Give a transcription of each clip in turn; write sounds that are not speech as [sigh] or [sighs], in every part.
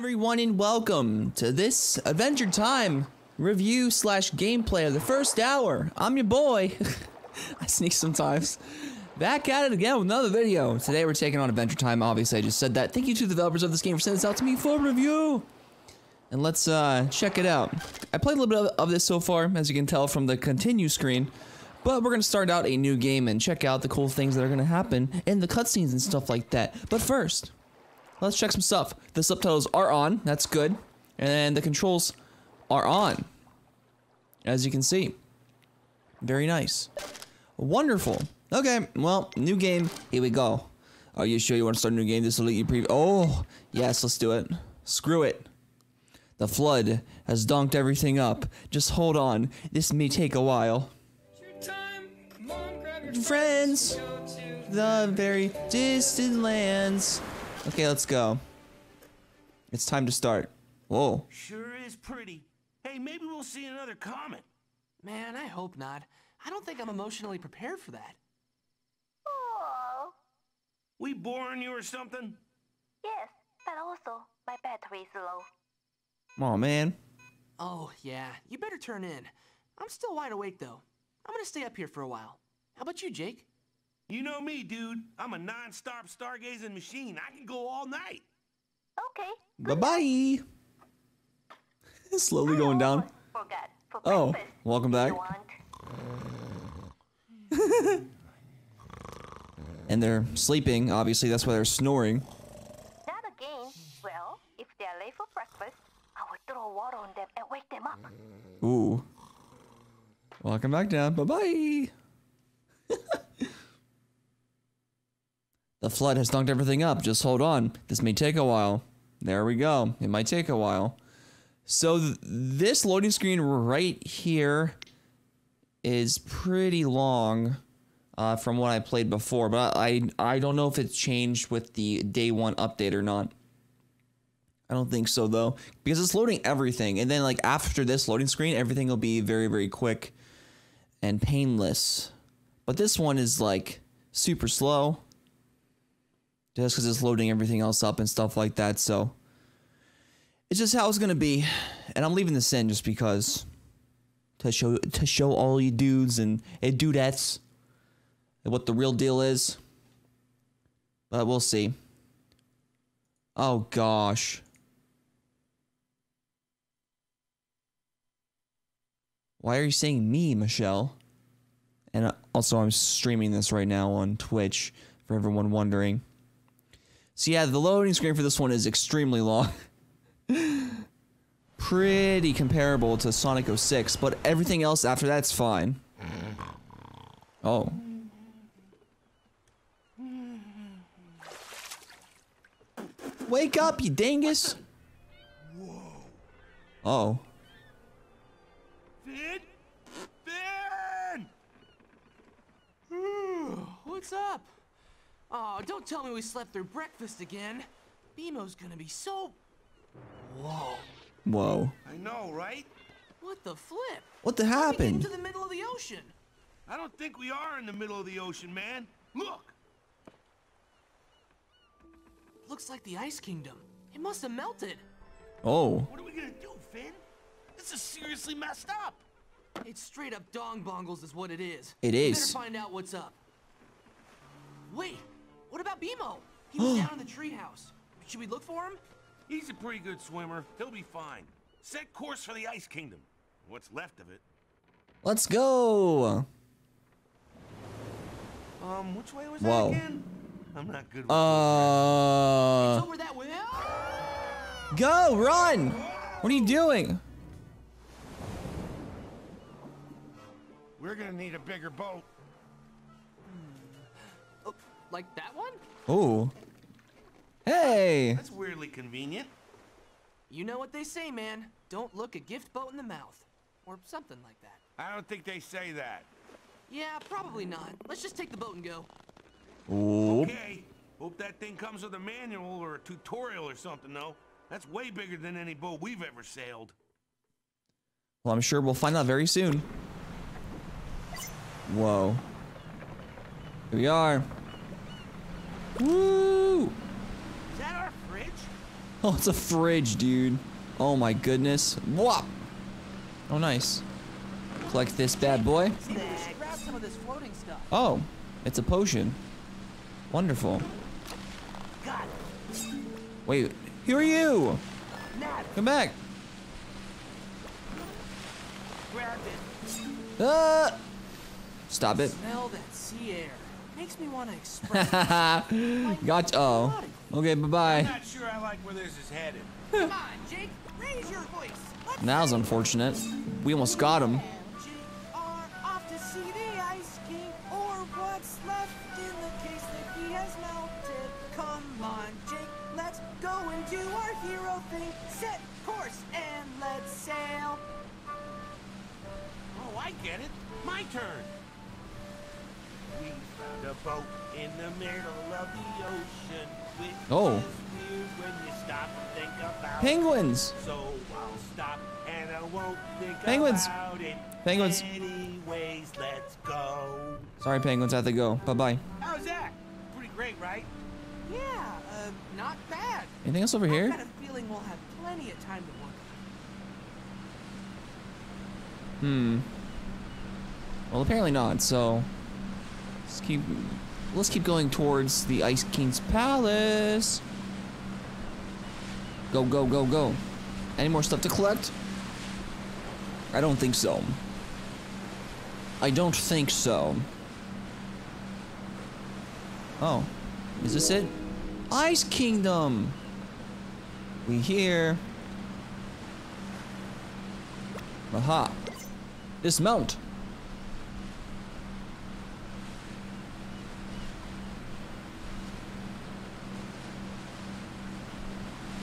everyone, and welcome to this Adventure Time review slash gameplay of the first hour. I'm your boy. [laughs] I sneak sometimes. Back at it again with another video. Today we're taking on Adventure Time. Obviously, I just said that. Thank you to the developers of this game for sending this out to me for review. And let's uh, check it out. I played a little bit of this so far, as you can tell from the continue screen. But we're going to start out a new game and check out the cool things that are going to happen in the cutscenes and stuff like that. But first, let's check some stuff. The subtitles are on, that's good. And the controls are on. As you can see. Very nice. Wonderful. Okay, well, new game. Here we go. Are you sure you want to start a new game? This will let you preview. Oh, yes, let's do it. Screw it. The flood has donked everything up. Just hold on. This may take a while. Friends, the very distant lands. Okay, let's go. It's time to start. Whoa. Sure is pretty. Hey, maybe we'll see another comet. Man, I hope not. I don't think I'm emotionally prepared for that. Oh, We boring you or something? yes, but also my battery is low. Oh man. Oh, yeah, you better turn in. I'm still wide awake, though. I'm gonna stay up here for a while. How about you, Jake? You know me, dude. I'm a non-stop stargazing machine. I can go all night. Okay. Bye bye. Slowly going down. Oh, welcome back. [laughs] And they're sleeping. Obviously, that's why they're snoring. Not again. Well, if they're late for breakfast, I will throw water on them and wake them up. Ooh. Welcome back down. Bye bye the flood has dunked everything up. Just hold on. This may take a while. There we go. It might take a while. So th- this loading screen right here is pretty long uh, from what I played before, but I I don't know if it's changed with the day one update or not. I don't think so though, because it's loading everything, and then like after this loading screen, everything will be very very quick and painless. But this one is like super slow, just because it's loading everything else up and stuff like that. So it's just how it's gonna be, and I'm leaving this in just because to show to show all you dudes and, and dudettes what the real deal is. But we'll see. Oh gosh. Why are you saying me, Michelle? And uh, also, I'm streaming this right now on Twitch for everyone wondering. So, yeah, the loading screen for this one is extremely long. [laughs] Pretty comparable to Sonic 06, but everything else after that's fine. Oh. Wake up, you dingus! Oh. Finn? Finn! What's up? Oh, don't tell me we slept through breakfast again. BMO's gonna be so. Whoa. Whoa. I know, right? What the flip? What the How'd we get happened? into the middle of the ocean. I don't think we are in the middle of the ocean, man. Look! Looks like the Ice Kingdom. It must have melted. Oh. What are we gonna do, Finn? This is seriously messed up. It's straight up dong bongles, is what it is. It is. We. Better find out what's up. Wait, what about BMO? He was down in the treehouse. Should we look for him? He's a pretty good swimmer. He'll be fine. Set course for the Ice Kingdom. What's left of it. Let's go. Um, which way was Whoa. that again? I'm not good with Uh. It's over that way. Go, run! What are you doing? We're gonna need a bigger boat. Like that one? Oh. Hey! That's weirdly convenient. You know what they say, man. Don't look a gift boat in the mouth. Or something like that. I don't think they say that. Yeah, probably not. Let's just take the boat and go. Oop. Okay. Hope that thing comes with a manual or a tutorial or something, though. That's way bigger than any boat we've ever sailed. Well, I'm sure we'll find out very soon. Whoa. Here we are. Woo! Is that our fridge? Oh, it's a fridge, dude. Oh my goodness. Whop! Oh, nice. Collect this bad boy. Maybe we should grab some of this floating stuff. Oh, it's a potion. Wonderful. Wait, who are you? Come back. Ah! Stop it. Smell that sea air. Makes me want to [laughs] express. Gotcha. Oh. Okay, bye bye. I'm bye. not sure I like where this is headed. Come on, Jake, raise your voice. Let's That was unfortunate. We almost got him. Jake are off to see the ice king, or what's left in the case that he has melted. Come on, Jake, let's go and do our hero thing. Set course and let's sail. Oh, I get it. My turn. We found a boat in the middle of the ocean. Which Oh. when you stop and think about Penguins. it. So I'll stop and I won't think Penguins. about it. Penguins. Anyways, let's go. Sorry, penguins. I have to go. Bye bye. How's that? Pretty great, right? Yeah, uh, not bad. Anything else over I've here? got a feeling we'll have plenty of time to work. Hmm. Well, apparently not. So let's keep let's keep going towards the Ice King's palace. Go, go, go, go. Any more stuff to collect? I don't think so. I don't think so. Oh, is this it? Ice Kingdom. We here. Aha. Dismount.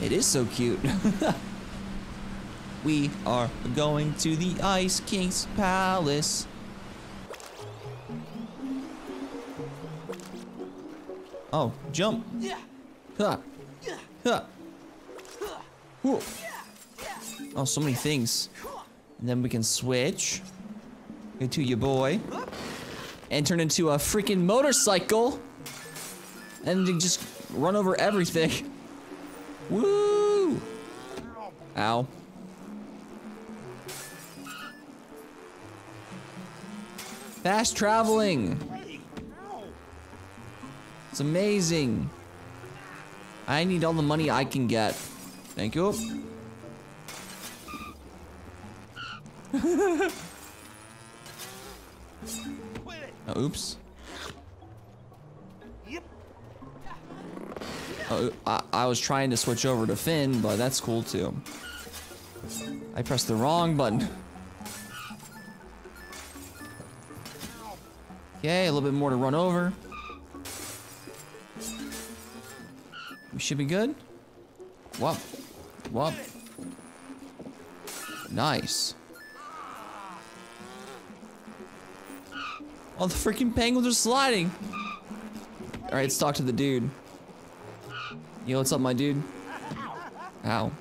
It is so cute. [laughs] we are going to the Ice King's palace. Oh, jump. Huh. Huh. Whoa. Oh, so many things. And then we can switch. into to your boy. And turn into a freaking motorcycle. And just run over everything. [laughs] Woo! Ow. Fast traveling. It's amazing. I need all the money I can get. Thank you. [laughs] Oh, oops. Oh, I, I was trying to switch over to Finn, but that's cool too. I pressed the wrong button. Okay, a little bit more to run over. We should be good. Whoop. Whoop. Nice. Oh, the freaking penguins are sliding. All right, let's talk to the dude. Yo, what's up, my dude? Ow.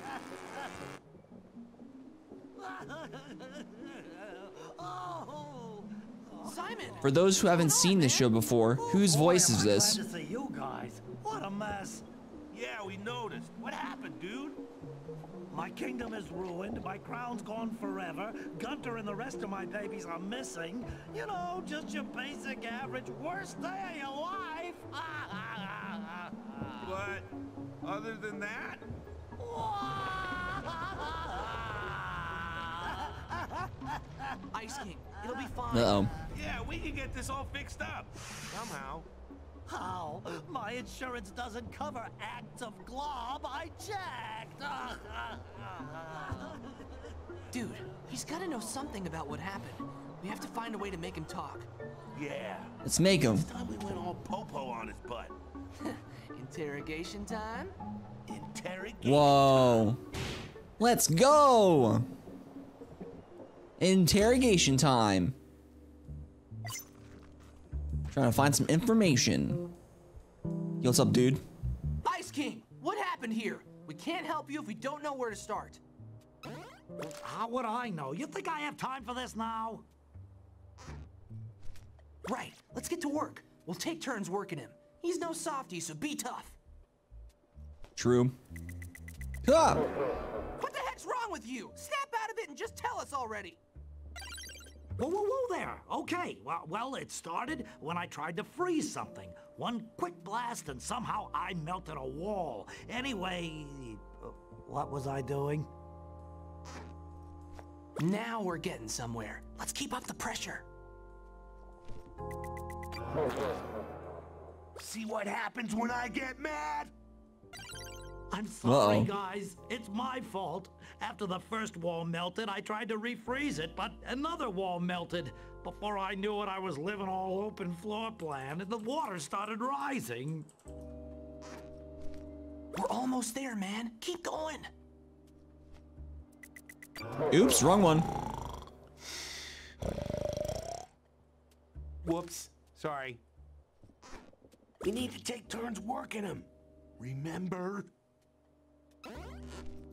For those who haven't seen this show before, oh, whose voice is this? Glad to see you guys. What a mess. Yeah, we noticed. What happened, dude? My kingdom is ruined, my crown's gone forever, Gunter and the rest of my babies are missing. You know, just your basic average worst day of your life. Ah, ah, ah, but other than that, [laughs] Ice King, it'll be fine. Uh oh. yeah, we can get this all fixed up. Somehow. How? My insurance doesn't cover acts of glob. I checked. [laughs] Dude, he's gotta know something about what happened. We have to find a way to make him talk. Yeah. Let's make him. This Time we went all popo on his butt. [laughs] Interrogation time? Interrogate. Whoa. Let's go. Interrogation time. Trying to find some information. Yo, what's up, dude? Ice King, what happened here? We can't help you if we don't know where to start. Ah, How would I know? You think I have time for this now? Right, let's get to work. We'll take turns working him. He's no softy, so be tough. True. Ah! What the heck's wrong with you? Snap out of it and just tell us already. Whoa, whoa, whoa there. Okay, well, well, it started when I tried to freeze something. One quick blast and somehow I melted a wall. Anyway, uh, what was I doing? Now we're getting somewhere. Let's keep up the pressure. See what happens when I get mad? I'm sorry, Uh-oh. guys. It's my fault. After the first wall melted, I tried to refreeze it, but another wall melted. Before I knew it, I was living all open floor plan, and the water started rising. We're almost there, man. Keep going. Oops, wrong one. Whoops. Sorry. We need to take turns working him. Remember?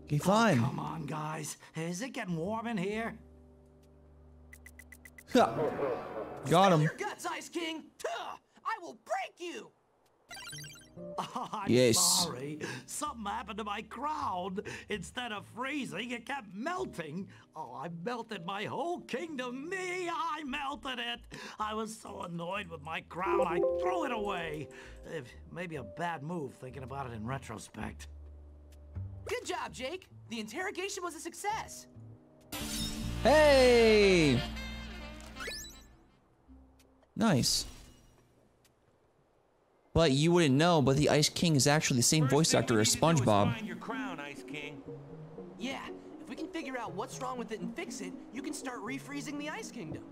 Okay, fine. Oh, come on, guys. Is it getting warm in here? Got him. Your guts, Ice King. I will break you. [laughs] I'm Yes. sorry. Something happened to my crown. Instead of freezing, it kept melting. Oh, I melted my whole kingdom. Me, I melted it. I was so annoyed with my crown, I threw it away. Eh, Maybe a bad move thinking about it in retrospect. Good job, Jake. The interrogation was a success. Hey! Nice. But you wouldn't know, but the Ice King is actually the same First voice actor as need to do is SpongeBob. Your crown, Ice King. Yeah, if we can figure out what's wrong with it and fix it, you can start refreezing the Ice Kingdom.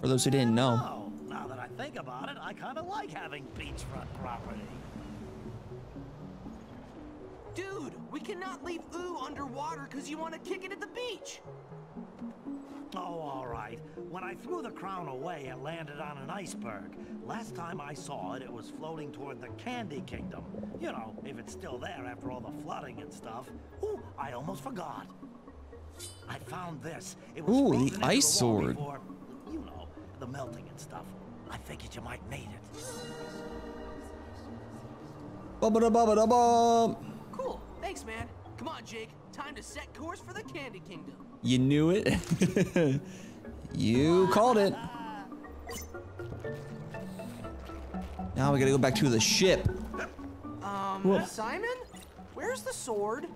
For those who didn't know. Oh, now that I think about it, I kind of like having beachfront property. Dude, we cannot leave Ooo underwater because you want to kick it at the beach. Oh, all right. When I threw the crown away, it landed on an iceberg. Last time I saw it, it was floating toward the Candy Kingdom. You know, if it's still there after all the flooding and stuff. Ooh, I almost forgot. I found this. It was Ooh, frozen the into ice sword. Before, you know, the melting and stuff. I figured you might need it. Ba-ba-da-ba-ba-da-ba. Cool. Thanks, man. Come on, Jake. Time to set course for the Candy Kingdom. You knew it. [laughs] you called it. Now we gotta go back to the ship. Um, Whoa. Simon? Where's the sword?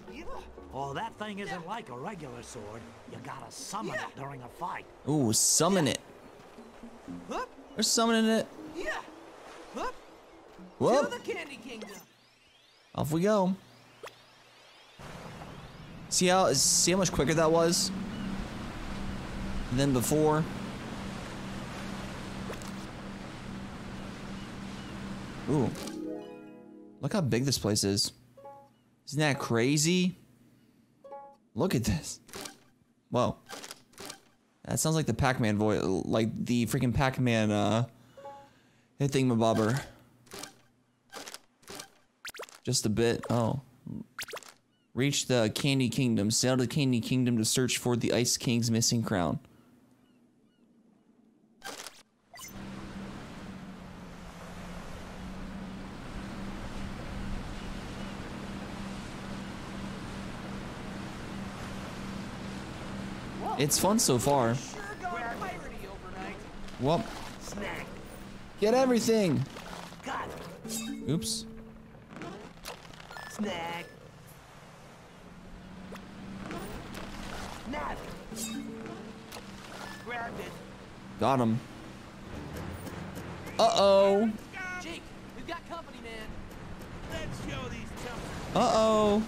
Oh, that thing isn't like a regular sword. You gotta summon Yeah. it during a fight. Ooh, summon it. Hup, We're summoning it. yeah. Hup, to the Candy Kingdom. Off we go. See how see how much quicker that was than before. Ooh. Look how big this place is. Isn't that crazy? Look at this. Whoa. That sounds like the Pac-Man voice, like the freaking Pac-Man uh thingamabobber. Just a bit. Oh. Reach the Candy Kingdom. Sail to the Candy Kingdom to search for the Ice King's missing crown. It's fun so far. Sure gone piratey overnight. Well, get everything. Oops. Snack. Not it. Grabbed it. Got him. Uh-oh. Jake, we've got company, man. Let's show these chumps. Uh-oh.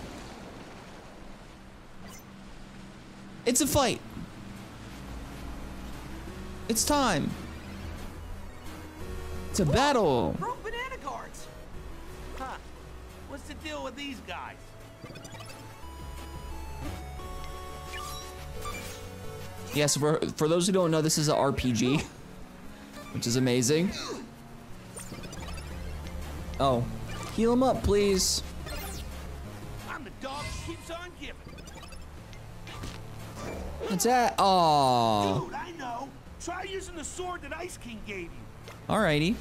It's a fight. It's time. It's a battle. Broke banana guards. Huh. What's the deal with these guys? Yes, for for those who don't know, this is an RPG, which is amazing. Oh, heal him up, please. I'm the dog keeps on giving. What's that? Aw. Dude, I know. Try using the sword that Ice King gave you. Alrighty.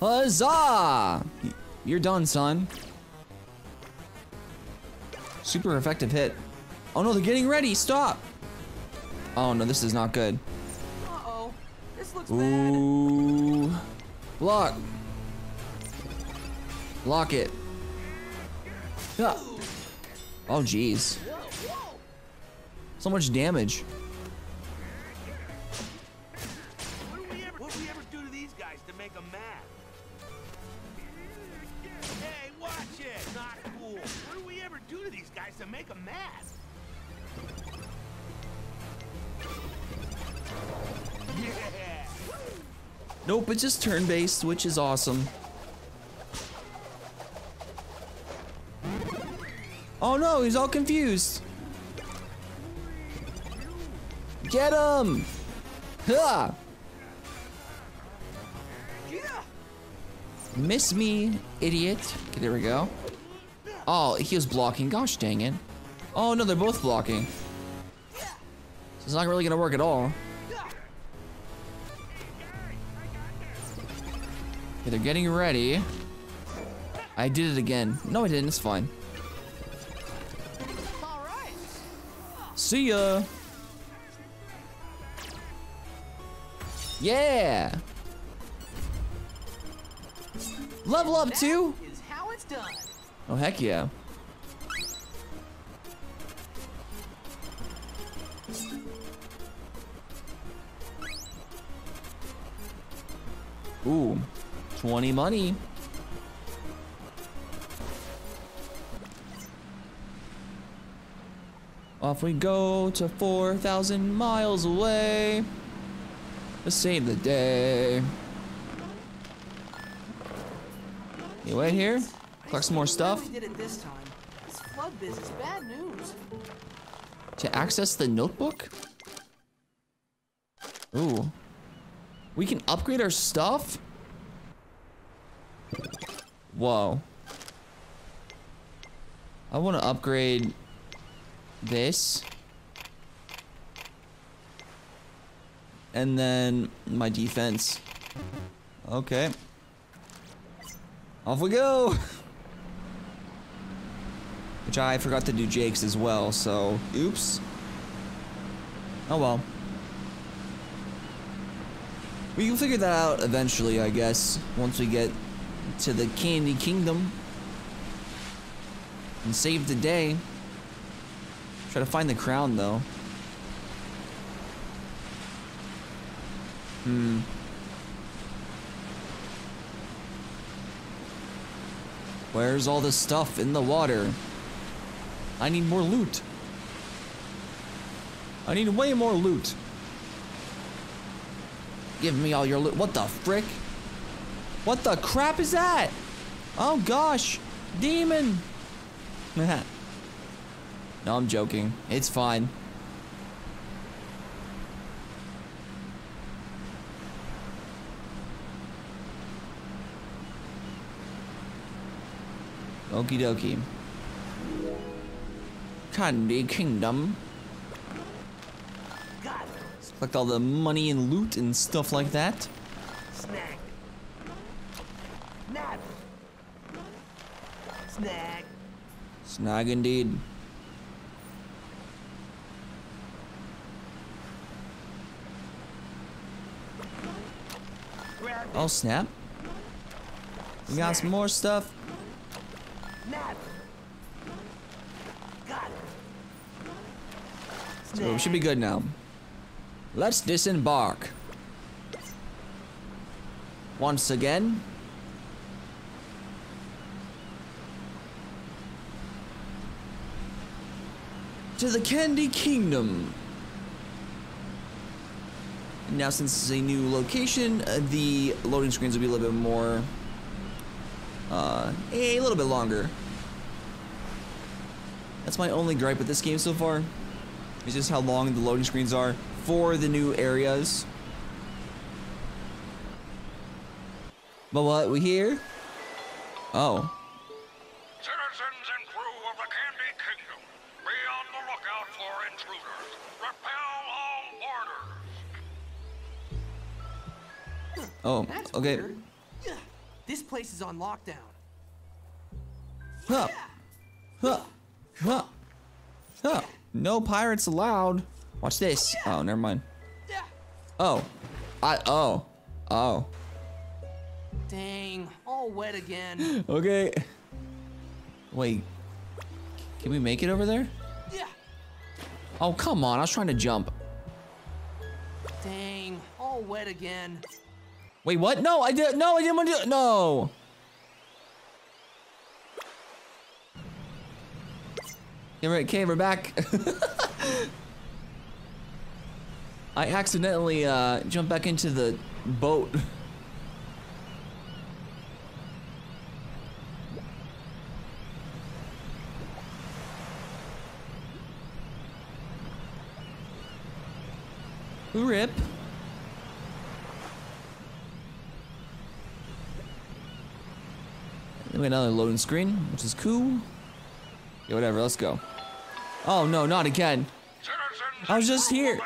Huzzah! You're done, son. Super effective hit. Oh no, they're getting ready. Stop. Oh no, this is not good. Uh-oh. This looks bad. Ooh. Block. Block it. Ah. Oh jeez. So much damage. Just turn-based, which is awesome. Oh no, he's all confused. Get him! Ha! Miss me, idiot. Okay, there we go. Oh, he was blocking. Gosh dang it. Oh no, they're both blocking. So it's not really gonna work at all. They're getting ready. I did it again. No, I didn't. It's fine. All right. See ya. Yeah. Level up too. How it's done. Oh heck yeah. Ooh, 20 money. Off we go to 4,000 miles away to save the day. You wait here, collect some more stuff. We did it this time. This flood biz is bad news. To access the notebook? Ooh. We can upgrade our stuff? Whoa. I want to upgrade this. And then my defense. Okay. Off we go! [laughs] Which I forgot to do Jake's as well, so oops. Oh well. We can figure that out eventually, I guess, once we get to the Candy Kingdom. And save the day. Try to find the crown though. Hmm. Where's all the stuff in the water? I need more loot. I need way more loot. Give me all your loot. What the frick? What the crap is that? Oh gosh. Demon. [laughs] no, I'm joking. It's fine. Okie dokie. Candy Kingdom. Collect all the money and loot and stuff like that. Snag. Nab. Snag. Snag indeed. Oh snap. We got some more stuff. Nab. Got it. So we should be good now. Let's disembark. Once again. To the Candy Kingdom. Now, since it's a new location, uh, the loading screens will be a little bit more. Uh, a little bit longer. That's my only gripe with this game so far. It's just how long the loading screens are for the new areas. But what we hear? Oh. Oh, That's okay. weird. This place is on lockdown. Huh. Huh. Huh. Huh. No pirates allowed. Watch this. Oh, oh never mind. Oh. I, oh. Oh. Dang, all wet again. [gasps] Okay. Wait. Can we make it over there? Yeah. Oh, come on. I was trying to jump. Dang, all wet again. Wait, what? No, I did. No, I didn't want to. do- No. Okay, okay, we're back. [laughs] I accidentally uh, jumped back into the boat. [laughs] Rip. Then we got another loading screen, which is cool. Yeah, whatever, let's go. Oh no, not again. Citizens I was just here. of the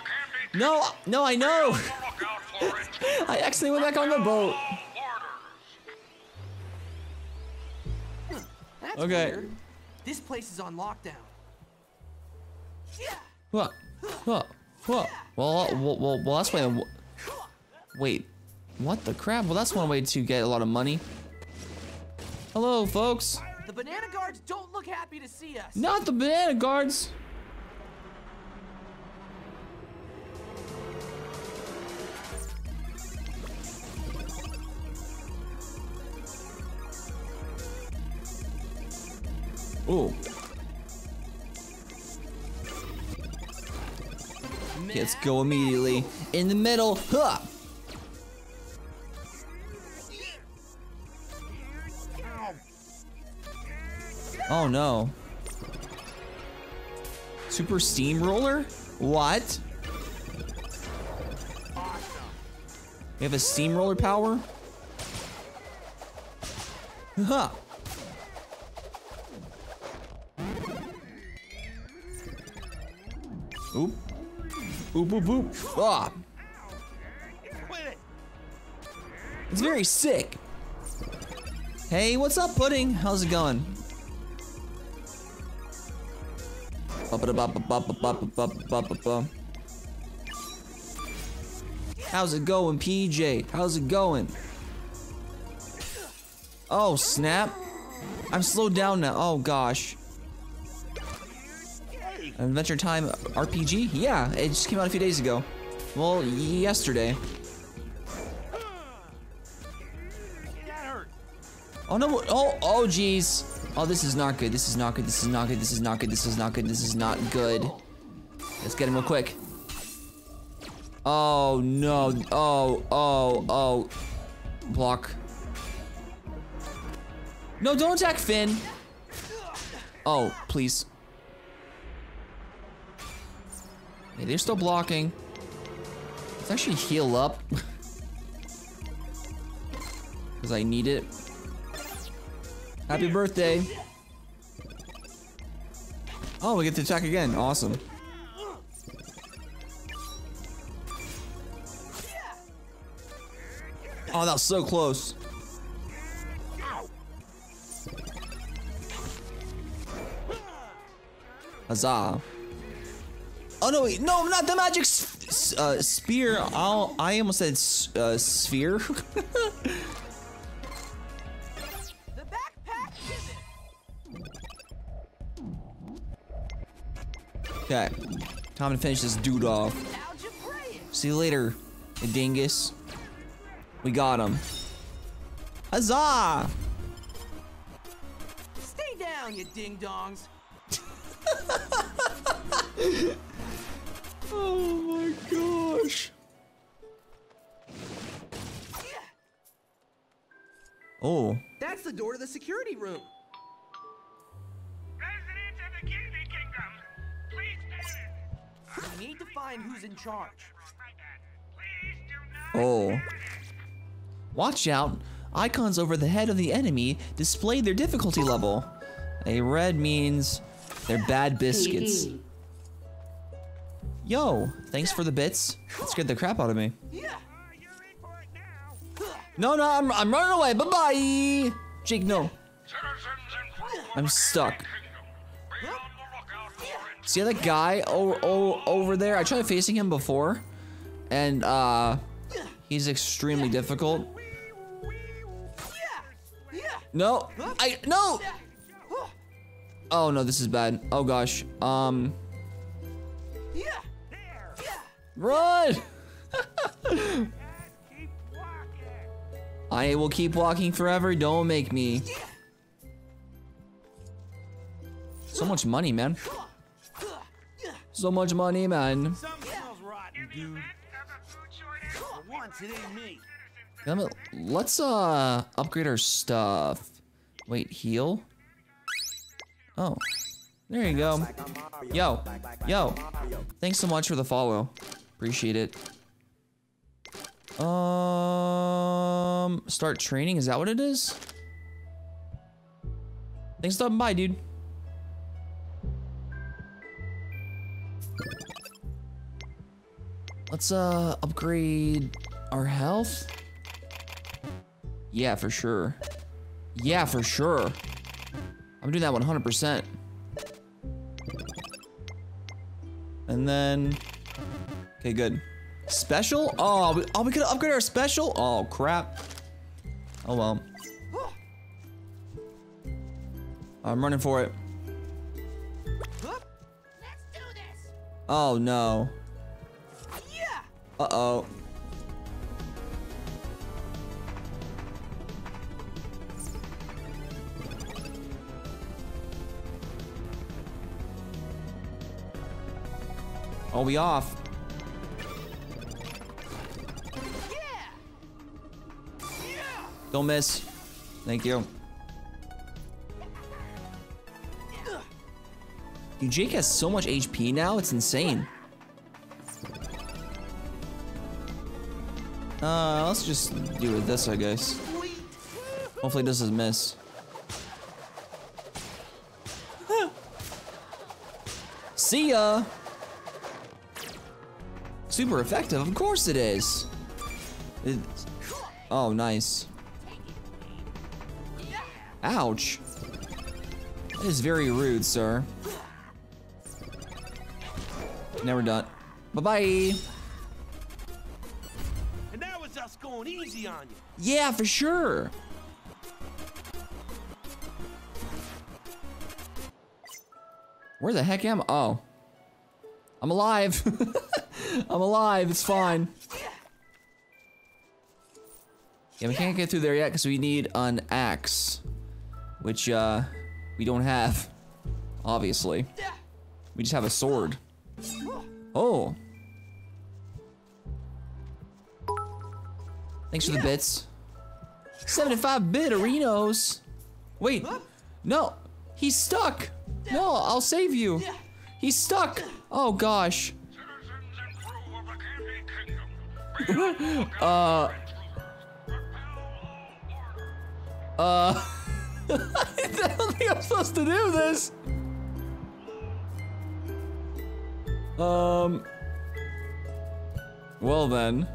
Candy No, no, I know. Kingdom, be on the [laughs] lookout for intruders I actually went back on the boat. That's Okay. weird. This place is on lockdown. Yeah. What? What? What? Well, well, well, well that's why. Wait, what the crap? Well, that's one way to get a lot of money. Hello, folks. The banana guards don't look happy to see us. Not the banana guards. Oh. Let's go immediately. In the middle. Huh. Oh no. Super steamroller? What? We have a steamroller power? Huh. Oop. Oop, oop, oop. Ah. It's very sick. Hey, what's up, Pudding? How's it going? How's it going, PJ? How's it going? Oh, snap. I'm slowed down now. Oh, gosh. Adventure Time RPG? Yeah, it just came out a few days ago. Well, yesterday. Oh no! Oh, oh, jeez. Oh, this is not good. This is not good. This is not good. This is not good. This is not good. This is not good. Let's get him real quick. Oh no! Oh, oh, oh. Block. No, don't attack Finn. Oh, please. Hey, they're still blocking. Let's actually heal up. [laughs] Because I need it. Happy birthday. Oh, we get to attack again. Awesome. Oh, that was so close. Huzzah. Oh no, wait, no, not the magic uh, spear. I'll, I almost said uh, sphere. [laughs] time to finish this dude off. See you later, dingus. We got him. Huzzah! Stay down, you ding dongs. [laughs] Oh my gosh. Oh, That's the door to the security room. Who's in charge. Oh. Watch out. Icons over the head of the enemy display their difficulty level. A red means they're bad biscuits. Yo, thanks for the bits. That scared the crap out of me. It. No, no, I'm, I'm running away. Bye-bye. Jake, no. I'm stuck. See that guy over there? I tried facing him before, and uh, he's extremely difficult. No, I no. Oh no, this is bad. Oh gosh. Um, run! [laughs] I will keep walking forever. Don't make me. So much money, man. So much money, man. For it. Let's uh upgrade our stuff. Wait, heal? Oh. There you go. Yo. Yo. Thanks so much for the follow. Appreciate it. Um start training, is that what it is? Thanks for stopping by, dude. Let's uh upgrade our health. Yeah, for sure. Yeah, for sure. I'm doing that 100%. And then, okay, good. Special? Oh, we, oh, we could upgrade our special? Oh, crap. Oh, well. I'm running for it. Let's do this. Oh, no. Uh-oh. Oh, we off. Don't miss. Thank you. Dude, Jake has so much HP now, it's insane. Uh, let's just do it this, I guess. Hopefully this doesn't miss. See ya! Super effective, of course it is. It's- oh, nice. Ouch. That is very rude, sir. Never done. Bye-bye. Easy on you. Yeah, for sure. Where the heck am I? Oh. I'm alive. [laughs] I'm alive. It's fine. Yeah, we can't get through there yet because we need an axe. Which, uh, we don't have. Obviously. We just have a sword. Oh. Thanks for the bits. 75 bit arenos. Wait. No. He's stuck. No, I'll save you. He's stuck. Oh gosh. Citizens and crew of the Candy Kingdom, be on the lookout Uh. for intruders. Repel all orders. Uh. I don't think I'm supposed to do this. Um. Well then.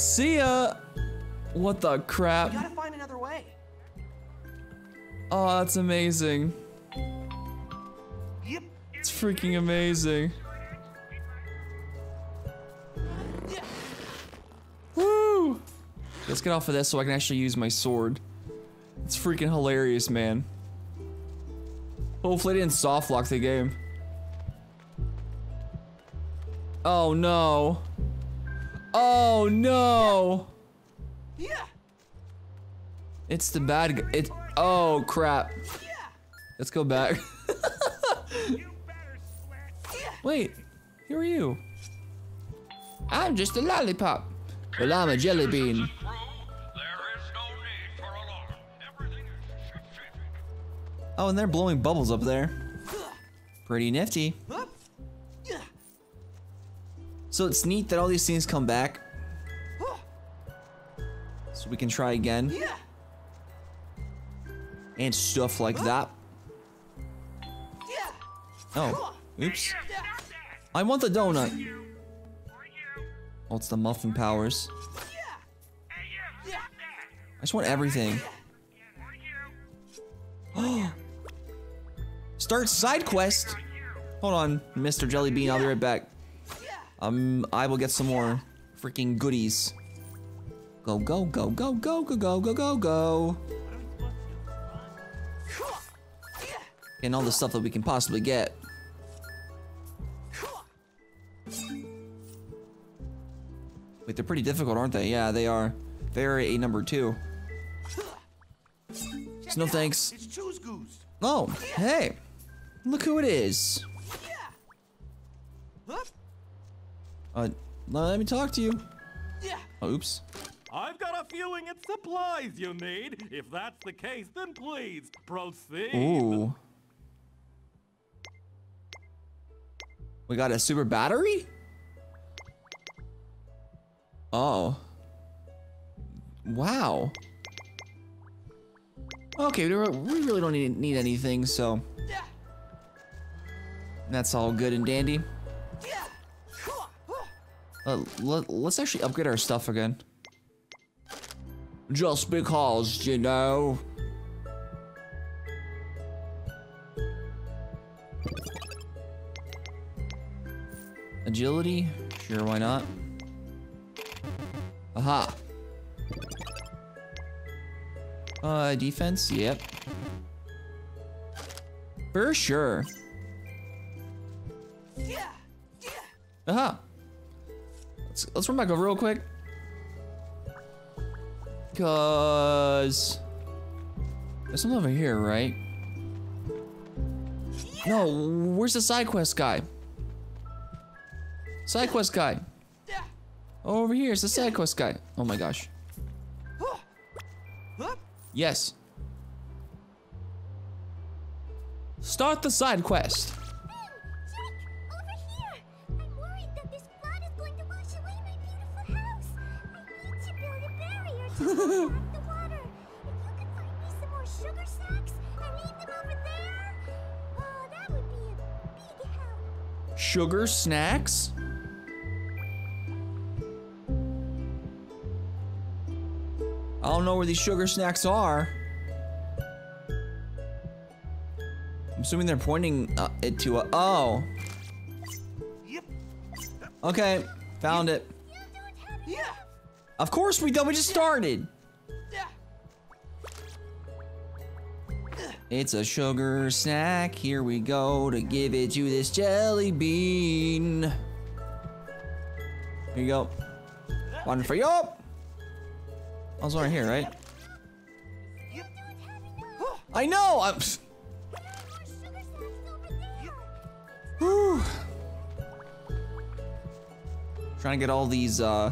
See ya. What the crap? Gotta find another way. Oh, that's amazing. Yep. It's freaking amazing. Woo! Let's get off of this so I can actually use my sword. It's freaking hilarious, man. Hopefully they didn't soft lock the game. Oh no. Oh no. Yeah. It's the bad guy. It. Oh crap. Yeah. Let's go back. [laughs] You better sweat. Wait, who are you? I'm just a lollipop. Well, I'm a jelly bean. Citizens and crew, there is no need for alarm. Everything is ship-shape. Oh, and they're blowing bubbles up there. Pretty nifty. So it's neat that all these things come back. So we can try again. And stuff like that. Oh, oops. I want the donut. Oh, it's the muffin powers. I just want everything. [gasps] Start side quest. Hold on, Mr. Jellybean. I'll be right back. Um, I will get some more freaking goodies. Go, go, go, go, go, go, go, go, go, go. And all the stuff that we can possibly get. Wait, they're pretty difficult, aren't they? Yeah, they are. They're a number two. So no thanks. It's Choose Goose. Oh, hey. Look who it is. Uh, let me talk to you. Oh, oops. I've got a feeling it's supplies you need. If that's the case, then please proceed. Ooh. We got a super battery? Oh. Wow. Okay, we we really don't need, need anything, so. That's all good and dandy. Uh, let, let's actually upgrade our stuff again. Just because, you know. Agility? Sure, why not? Aha. Uh, defense? Yep. For sure. Aha. Let's run back over real quick. Cause there's something over here, right? No, where's the side quest guy? Side quest guy. Over here, it's the side quest guy. Oh my gosh. Yes. Start the side quest. Sugar snacks? I don't know where these sugar snacks are. I'm assuming they're pointing uh, it to a. Oh. Yep. Okay, found it. Of course we don't. We just started. It's a sugar snack. Here we go to give it to this jelly bean. Here you go. One for you. I was right here, right? I know. I'm. Whew. Trying to get all these. uh...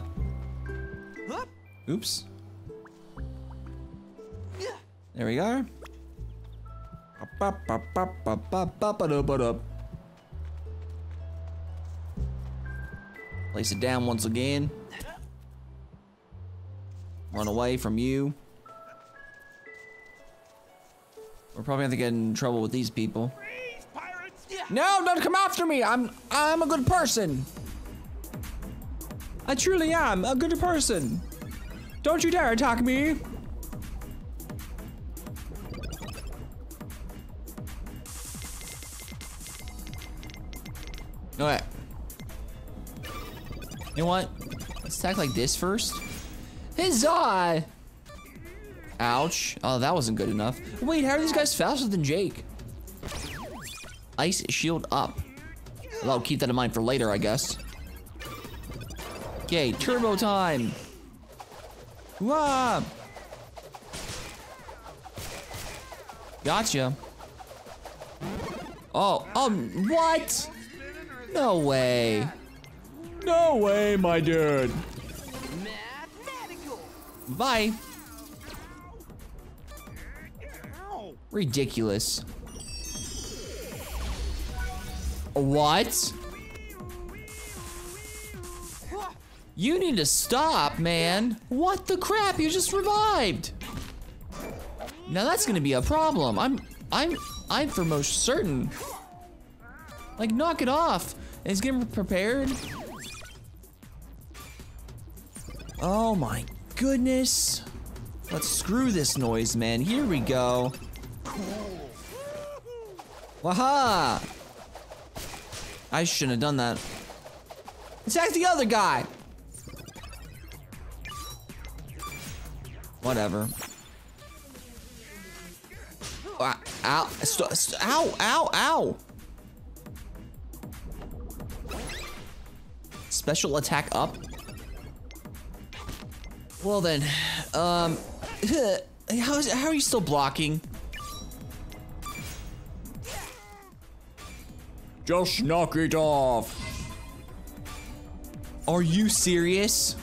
Oops. There we are. Place it down once again. Run away from you. We're probably gonna get in trouble with these people. No, don't come after me. I'm I'm a good person. I truly am a good person. Don't you dare attack me. You know what? Let's attack like this first. Huzzah! Ouch. Oh, that wasn't good enough. Wait, how are these guys faster than Jake? Ice shield up. Well, I'll keep that in mind for later, I guess. Okay, turbo time. Wah! Gotcha. Oh, um, what? No way. No way, my dude. Bye. Ridiculous. What? You need to stop, man. What the crap? You just revived. Now that's gonna be a problem. I'm, I'm, I'm for most certain. Like, knock it off. He's getting prepared. Oh my goodness. Let's screw this noise, man. Here we go. Waha! I shouldn't have done that. Attack the other guy! Whatever. Ah, Ow, st ow, ow, ow! Special attack up? Well then, um, [sighs] how, is, how are you still blocking? Just knock it off. Are you serious?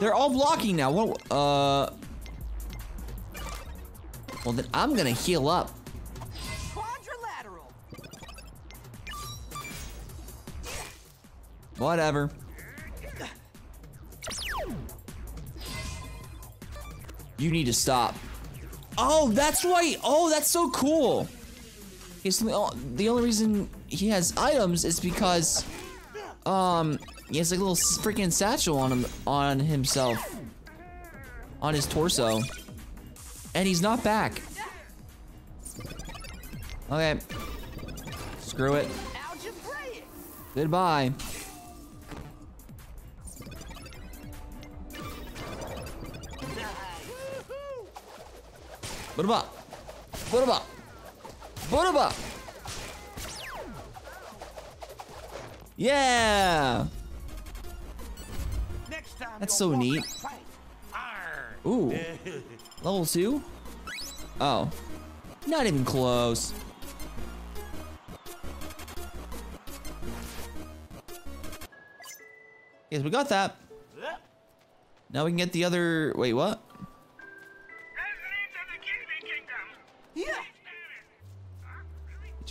They're all blocking now. What? Uh. Well then, I'm gonna heal up. Quadrilateral. Whatever. You need to stop. Oh, that's right. Oh, that's so cool. The, the only reason he has items is because, um, he has like a little freaking satchel on him, on himself, on his torso, and he's not back. Okay. Screw it. Goodbye. What about? What about? What about? Yeah. Next time That's so neat. that plank. Arr. Ooh. [laughs] Level two? Oh. Not even close. Yes, we got that. Now we can get the other. Wait, what?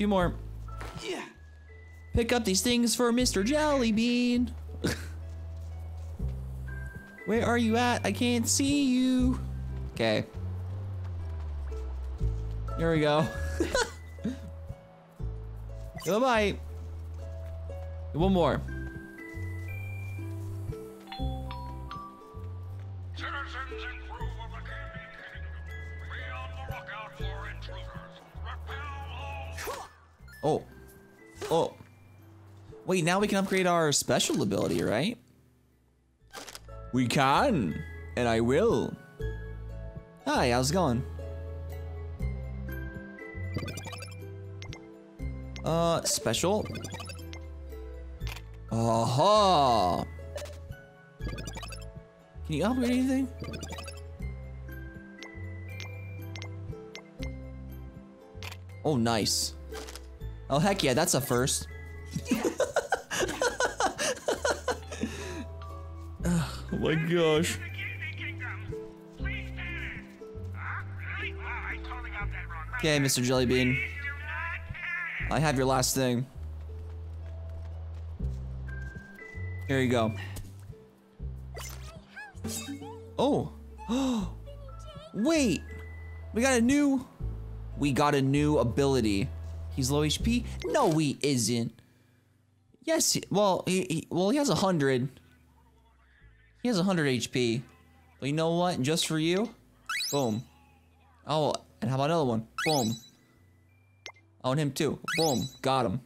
Two more. Yeah. Pick up these things for Mr. Jellybean. [laughs] Where are you at? I can't see you. Okay. Here we go. [laughs] Goodbye. One more. Wait, now we can upgrade our special ability, right? We can. And I will. Hi, how's it going? Uh, special. Aha! Can you upgrade anything? Oh, nice. Oh, heck yeah, that's a first. That gosh. Okay, Mr. Jellybean. I have your last thing. Here you go. Oh. [gasps] Wait. We got a new. We got a new ability. He's low HP? No, he isn't. Yes. He, well, he, he well he has a hundred. He has hundred HP. But you know what? Just for you. Boom. Oh, and how about another one? Boom. Oh, and him too. Boom. Got him.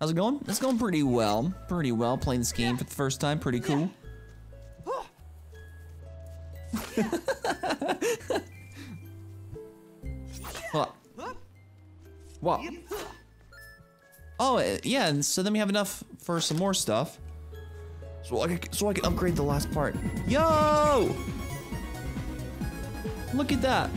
How's it going? It's going pretty well. Pretty well. Playing this game for the first time. Pretty cool. [laughs] what? What? Oh, yeah. and So then we have enough for some more stuff. So I can, so I can upgrade the last part. Yo! Look at that.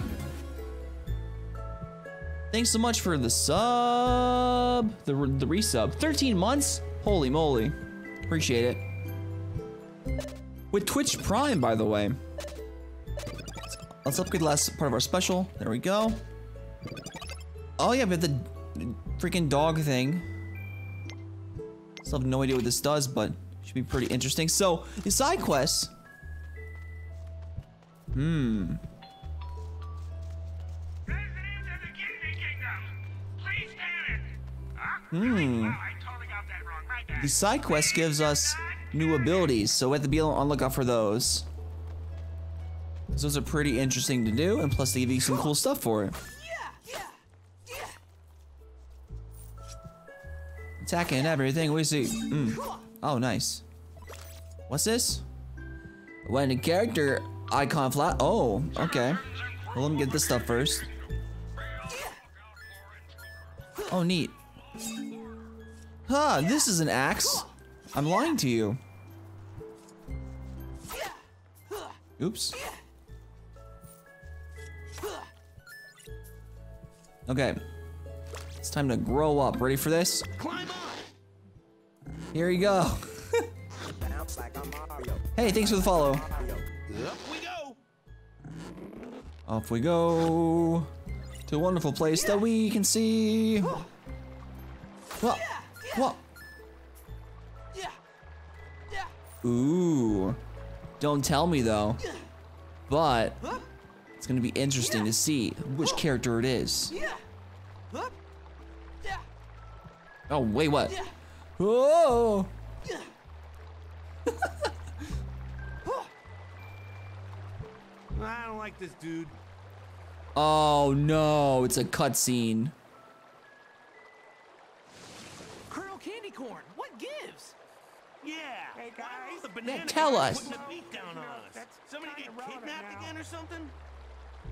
Thanks so much for the sub, the, the resub. 13 months? Holy moly. Appreciate it. With Twitch Prime, by the way. Let's upgrade the last part of our special. There we go. Oh yeah, we have the freaking dog thing. Still have no idea what this does, but should be pretty interesting. So, the side quests. Hmm. Hmm. The side quest gives us new abilities, so we have to be on lookout for those. Those are pretty interesting to do, and plus they give you some cool stuff for it. Attacking everything we see. Mm. Oh, nice. What's this? When a character icon flat. Oh, okay. Well, let me get this stuff first. Oh, neat. Huh, this is an axe. I'm lying to you. Oops. Okay. It's time to grow up. Ready for this? Climb on. Here you go. hey, thanks for the follow. Up we go. Off we go to a wonderful place that we can see. What? What? Ooh. Don't tell me though. But it's gonna be interesting to see which character it is. Oh wait, what? Oh! [laughs] I don't like this dude. Oh no, it's a cutscene. Colonel Candy Corn, what gives? Yeah. Hey guys. The banana tell us. Putting the beat down on us. Somebody get kidnapped again or something?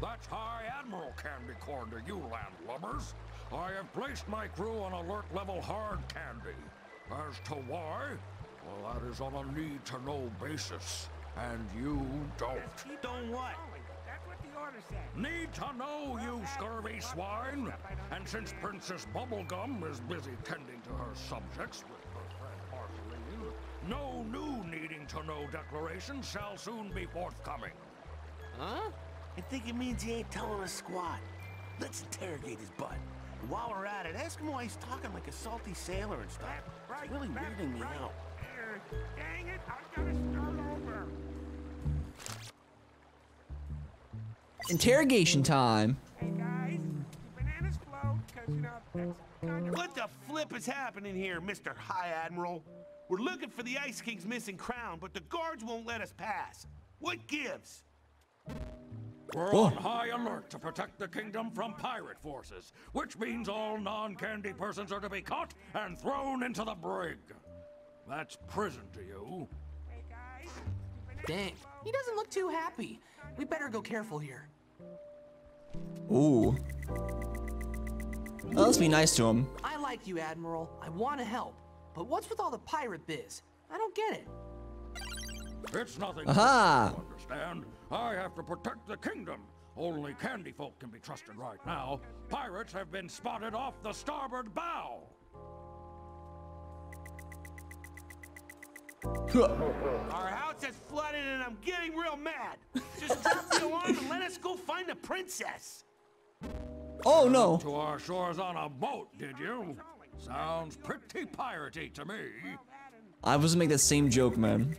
That's High Admiral Candy Corn to you, landlubbers. I have placed my crew on alert level hard candy. As to why? Well, that is on a need-to-know basis. And you don't. You Don't what? That's what the order said. Need to know, you scurvy swine! And since Princess Bubblegum is busy tending to her subjects with her friend Marceline, no new needing to know declaration shall soon be forthcoming. Huh? I think it means he ain't telling us squat. Let's interrogate his butt. And while we're at it, ask him why he's talking like a salty sailor and stuff. It's really weirding me out. Dang it, I gotta start over. Interrogation time. Hey guys, bananas float, cause you know, that's kind of... What the flip is happening here, Mr. High Admiral? We're looking for the Ice King's missing crown, but the guards won't let us pass. What gives? We're Whoa. on high alert to protect the kingdom from pirate forces, which means all non-candy persons are to be caught and thrown into the brig. That's prison to you. Hey guys, Dang, he doesn't look too happy. We better go careful here. Ooh. Well, let's be nice to him. I like you, Admiral. I want to help. But what's with all the pirate biz? I don't get it. It's nothing. Aha. You understand? I have to protect the kingdom. Only candy folk can be trusted right now. Pirates have been spotted off the starboard bow. Our house is flooded and I'm getting real mad. Just drop the alarm and let us go find the princess. Oh no. To our shores on a boat, did you? Sounds pretty piratey to me. I was gonna make that same joke, man.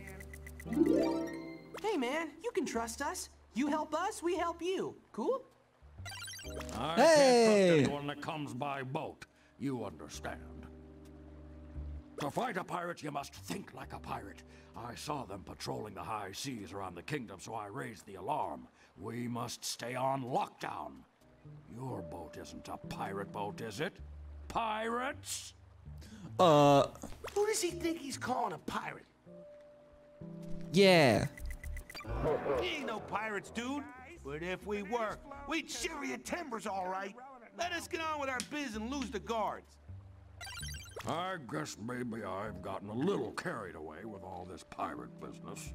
Hey, man, you can trust us. You help us, we help you. Cool? I Hey! can't trust anyone that comes by boat. You understand. To fight a pirate, you must think like a pirate. I saw them patrolling the high seas around the kingdom, so I raised the alarm. We must stay on lockdown. Your boat isn't a pirate boat, is it? Pirates? Uh, Who does he think he's calling a pirate? yeah. He ain't no pirates, dude. But if we were, we'd shiver your timbers all right. Let us get on with our biz and lose the guards. I guess maybe I've gotten a little carried away with all this pirate business.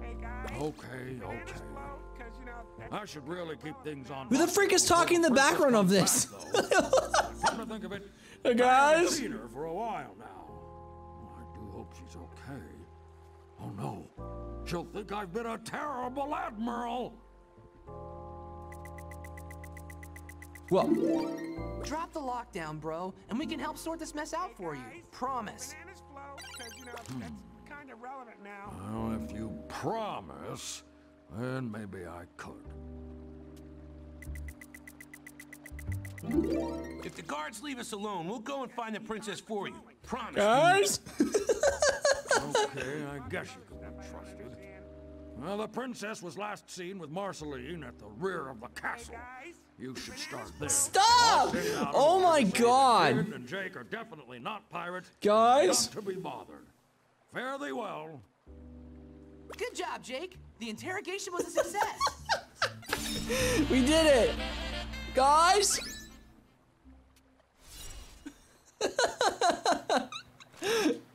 Hey guys, Okay, okay. float, cause you know, that's I should really keep things on. Who the freak is talking in the background of this? [laughs] Come to think of it, Hey, I guys. haven't seen her for a while now. I do hope she's okay. Oh no, she'll think I've been a terrible admiral. Well, Drop the lockdown, bro, and we can help sort this mess out for you. Promise. bananas float, you know, hmm. that's kind of relevant now. Well, if you promise, then maybe I could. If the guards leave us alone, we'll go and find the princess for you. Promise. Guys? [laughs] Okay, I guess you can be trusted. Well, the princess was last seen with Marceline at the rear of the castle. You should start there. Stop! I'll send out an Oh my to say that God. And Jake are definitely not pirates. Guys? Not to be bothered. Fare thee well. Good job, Jake. The interrogation was a success. [laughs] We did it! Guys? [laughs]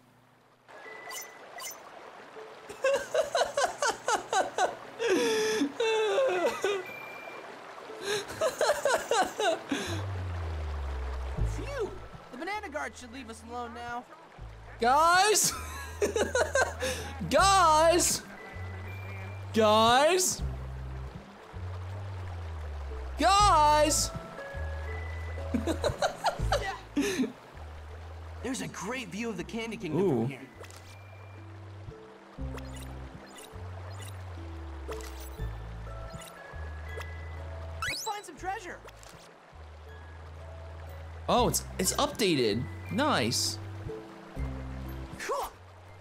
Phew! The banana guard should leave us alone now. Guys? Guys? Guys? Guys? [laughs] There's a great view of the Candy Kingdom Ooh. from here. Oh, it's it's updated. Nice.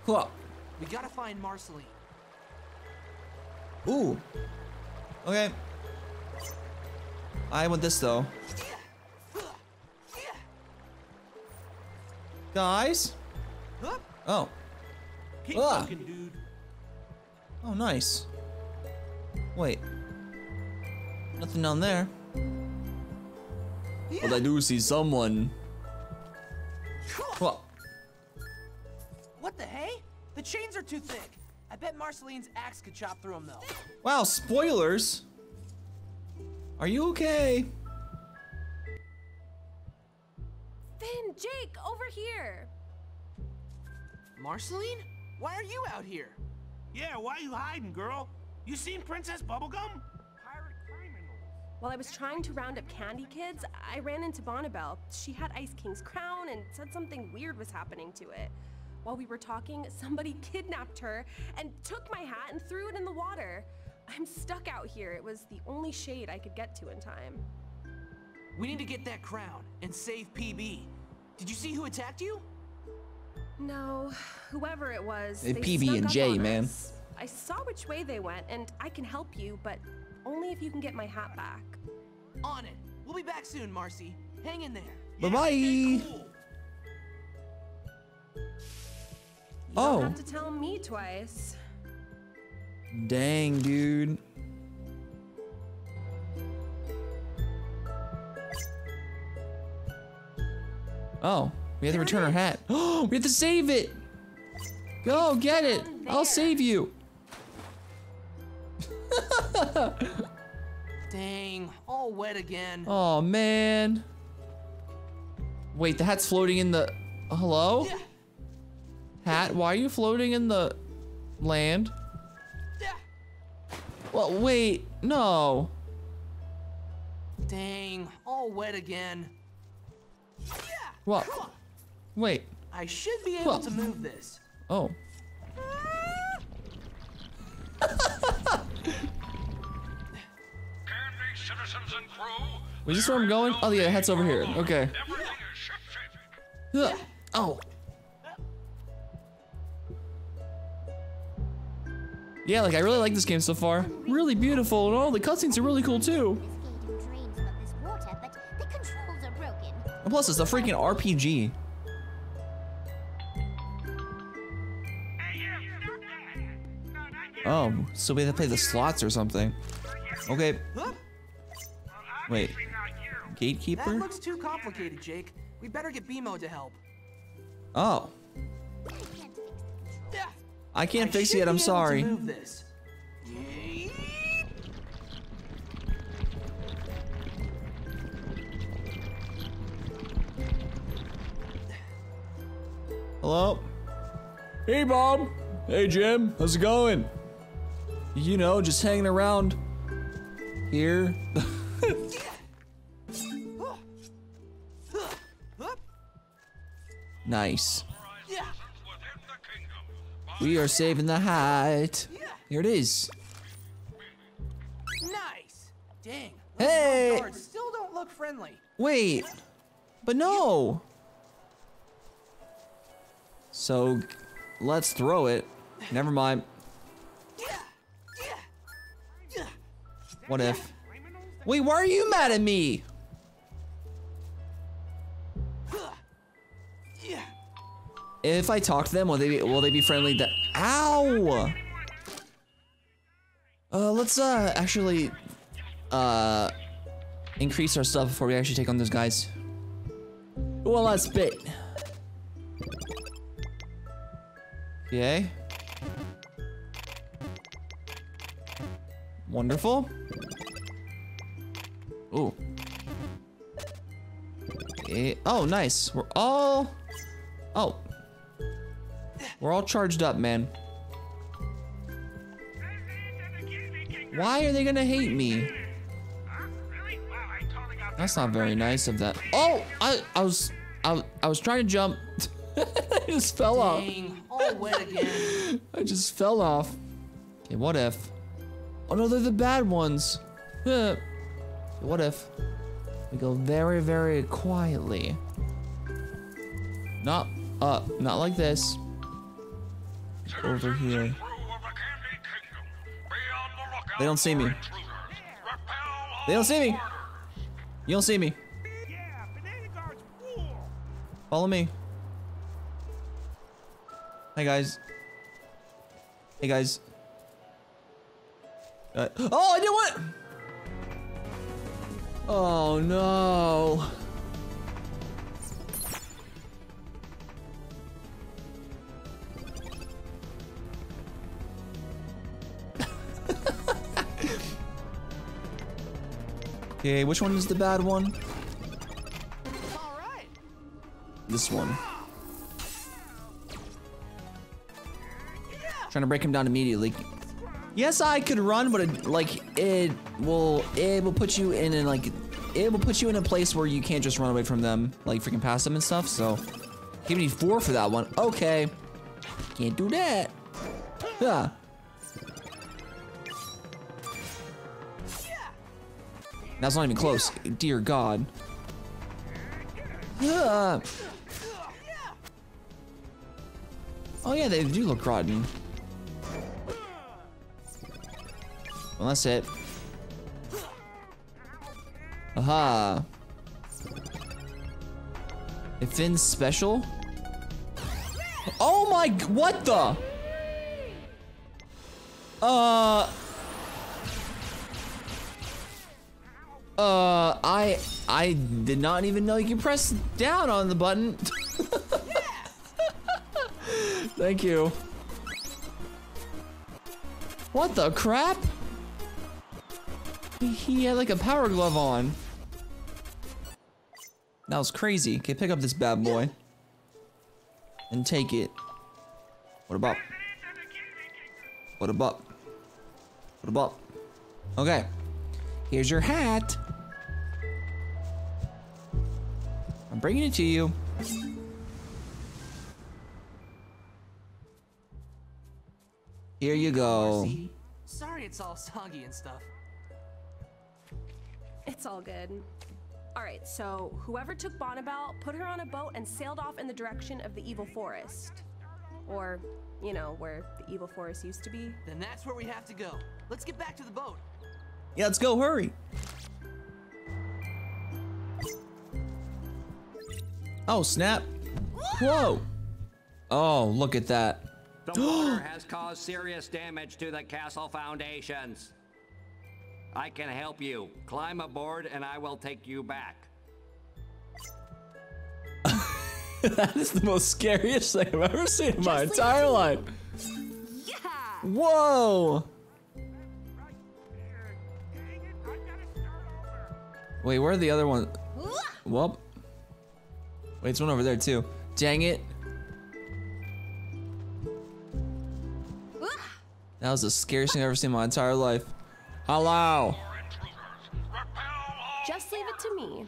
Cool. We gotta find Marceline. Ooh. Okay. I want this though. Guys? Oh. Keep Ah. dude. Oh, nice. Wait. Nothing down there. But I do see someone. What? What the hey? The chains are too thick. I bet Marceline's axe could chop through them though. Wow, spoilers. Are you okay? Finn, Jake, over here. Marceline? Why are you out here? Yeah, why are you hiding, girl? You seen Princess Bubblegum? Pirate criminals. While I was trying to round up candy kids, I ran into Bonnibel. She had Ice King's crown and said something weird was happening to it. While we were talking, somebody [laughs] kidnapped her and took my hat and threw it in the water. I'm stuck out here. It was the only shade I could get to in time. We need to get that crown and save PB. Did you see who attacked you? No, [sighs] whoever it was. Hey, they PB snuck and up J, on man. us. I saw which way they went, and I can help you, but only if you can get my hat back. On it. We'll be back soon, Marcy. Hang in there. Bye bye. You Oh. don't have to tell me twice. Dang, dude. Oh, we have to return our hat. Oh, [gasps] we have to save it. Go get it. I'll save you. [laughs] Dang, all wet again. Oh man. Wait, the hat's floating in the. Hello? Yeah. Hat, why are you floating in the land? Yeah. Well, wait, no. Dang, all wet again. Yeah. What? Wait. I should be able Well. to move this. Oh. [laughs] [laughs] Candy, citizens and crew. Is this where I'm going? Oh, yeah, the hat's over here. Okay. Everything is shipshape. Ugh. Oh. Yeah, like I really like this game so far. Really beautiful, and all the cutscenes are really cool too. This gate drains some of this water, but the controls are broken. And plus, it's a freaking RPG. Oh, so we have to play the slots or something. Okay, Huh? wait. That Gatekeeper? looks too complicated, Jake. We better get BMO to help. Oh, I can't fix the controls. Yeah. I fix it, be I'm sorry. move this. Hello? Hey, Bob. Hey, Jim. How's it going? You know, just hanging around here. [laughs] nice. Yeah. Within the kingdom. We are saving the hat. Here it is. Nice. Dang. Hey! Still don't look friendly. Wait. But no. So, let's throw it. Never mind. What if? Wait, why are you mad at me? If I talk to them, will they be, will they be friendly? That ow! Uh, let's uh actually uh increase our stuff before we actually take on those guys. One last bit. Okay. Wonderful. Ooh. Okay. Oh, nice. We're all. Oh. We're all charged up, man. Why are they gonna hate me? That's not very nice of that. Oh, I, I was, I, I was trying to jump. [laughs] I just fell off. All wet again. [laughs] I just fell off. Okay, what if? Oh no, they're the bad ones. [laughs] What if we go very, very quietly? Not up, not like this. Over here. They don't see me. They don't see me. You don't see me. Follow me. Hey guys. Hey guys. Uh, oh, I didn't want. Oh no. Okay, which one is the bad one? This one. Trying to break him down immediately. Yes, I could run, but it, like it will it will put you in an like it will put you in a place where you can't just run away from them, like freaking past them and stuff. So give me four for that one. Okay, can't do that. Yeah. That's not even close. Dear God. Yeah. Oh yeah, they do look rotten. Well, that's it. Aha. If Finn's special? Oh my, what the? Uh. Uh, I, I did not even know you could press down on the button. [laughs] Thank you. What the crap? He- He had like a power glove on. That was crazy. Okay, pick up this bad boy. And take it. What about? What about? What about? Okay. Here's your hat. I'm bringing it to you. Here you go. Marcy, Sorry it's all soggy and stuff. It's all good. All right, so whoever took Bonnibel put her on a boat and sailed off in the direction of the evil forest. Or, you know, where the evil forest used to be. Then that's where we have to go. Let's get back to the boat. Yeah, let's go. Hurry. Oh, snap. Whoa. Oh, look at that. The water [gasps] has caused serious damage to the castle foundations. I can help you. Climb aboard and I will take you back. [laughs] that is the most scariest thing I've ever seen in my entire life. Whoa. Wait, where are the other ones? Well, wait, it's one over there too. Dang it. That was the scariest thing I've ever seen in my entire life. Hello. Just leave it to me.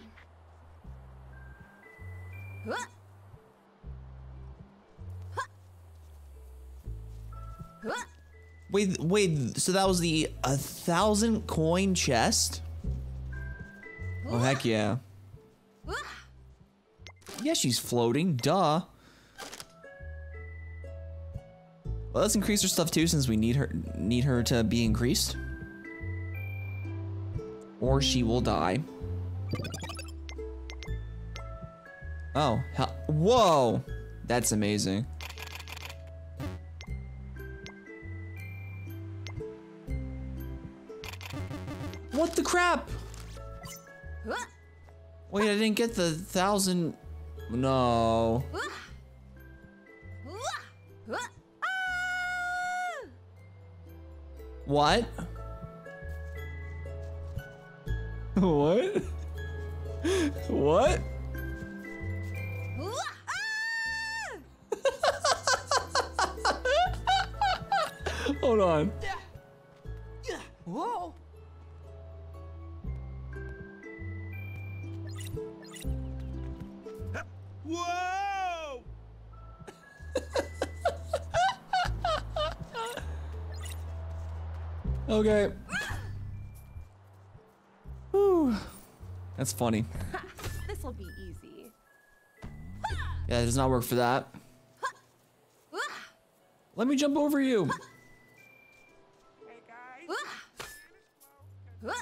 Wait, wait. So that was the a thousand coin chest? Oh heck yeah. Yeah, she's floating. Duh. Well, let's increase her stuff too, since we need her need her to be increased. Or she will die. Oh, whoa! That's amazing. Wait, I didn't get the thousand. No. What? what? what? [laughs] Hold on. Okay. Whew. That's funny. [laughs] This'll be easy. Yeah, it does not work for that. Let me jump over you.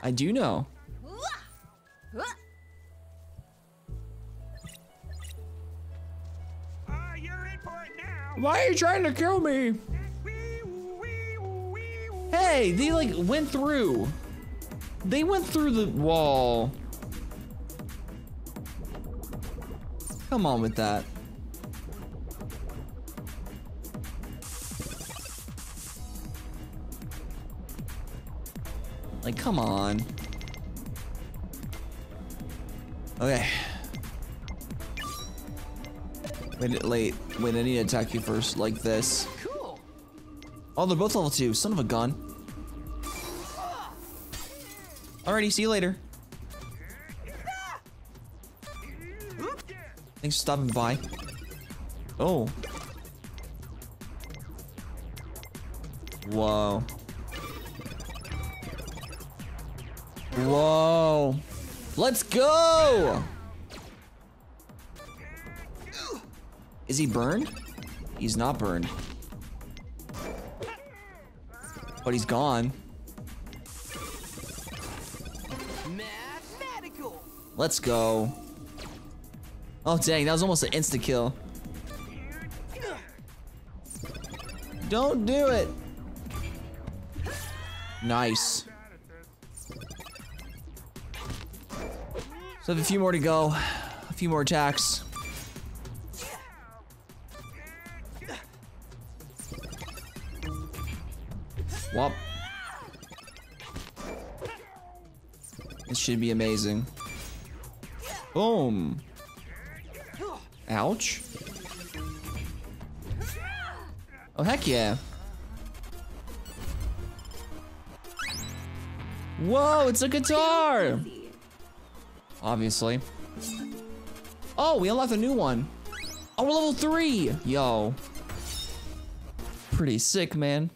I do know. Ah, you're in for it now. Why are you trying to kill me? Hey, they like went through. They went through the wall. Come on with that. Like, come on. Okay. Wait, late. wait, I need to attack you first, like this. Cool. Oh, they're both level 2. Son of a gun. Alrighty, see you later. Thanks for stopping by. Oh. Whoa. Whoa. Let's go! Is he burned? He's not burned. But he's gone. Let's go. Oh dang, that was almost an insta kill. Don't do it. Nice. So have a few more to go. A few more attacks. Wop. This should be amazing. Boom. Ouch. Oh, heck yeah. Whoa, it's a guitar! Obviously. Oh, we unlocked a new one. Oh, we're level three! Yo. Pretty sick, man.